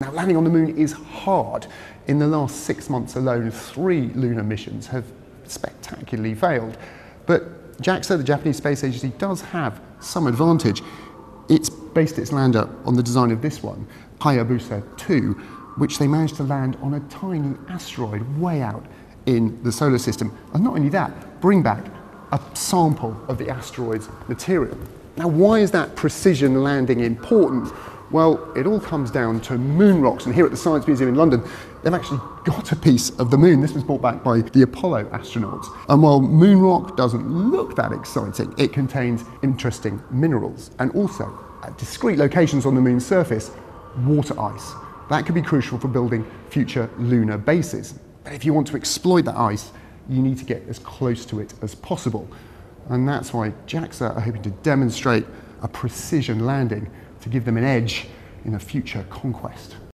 Now, landing on the moon is hard. In the last six months alone, three lunar missions have spectacularly failed. But JAXA, the Japanese Space Agency, does have some advantage. It's based its lander on the design of this one, Hayabusa 2, which they managed to land on a tiny asteroid way out in the solar system. And not only that, bring back a sample of the asteroid's material. Now, why is that precision landing important? Well, it all comes down to moon rocks, and here at the Science Museum in London, they've actually got a piece of the moon. This was brought back by the Apollo astronauts. And while moon rock doesn't look that exciting, it contains interesting minerals and also, at discrete locations on the moon's surface, water ice. That could be crucial for building future lunar bases. But if you want to exploit that ice, you need to get as close to it as possible. And that's why JAXA are hoping to demonstrate a precision landing to give them an edge in a future conquest.